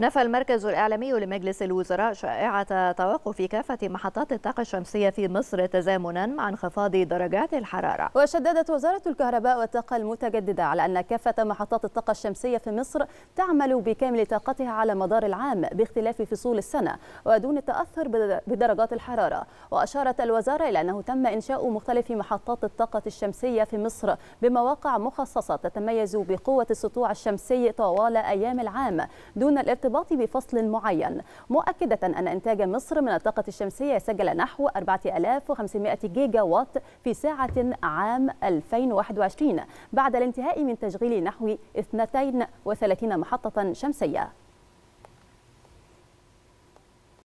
نفى المركز الإعلامي لمجلس الوزراء شائعة توقف كافة محطات الطاقة الشمسية في مصر تزامنا مع انخفاض درجات الحرارة. وشددت وزارة الكهرباء والطاقة المتجددة على أن كافة محطات الطاقة الشمسية في مصر تعمل بكامل طاقتها على مدار العام باختلاف فصول السنة ودون التأثر بدرجات الحرارة. وأشارت الوزارة إلى أنه تم إنشاء مختلف محطات الطاقة الشمسية في مصر بمواقع مخصصة تتميز بقوة السطوع الشمسي طوال أيام العام دون الارتباط الارتباط بفصل معين. مؤكدة أن إنتاج مصر من الطاقة الشمسية سجل نحو 4500 جيجا وات في ساعة عام 2021 بعد الانتهاء من تشغيل نحو 32 محطة شمسية.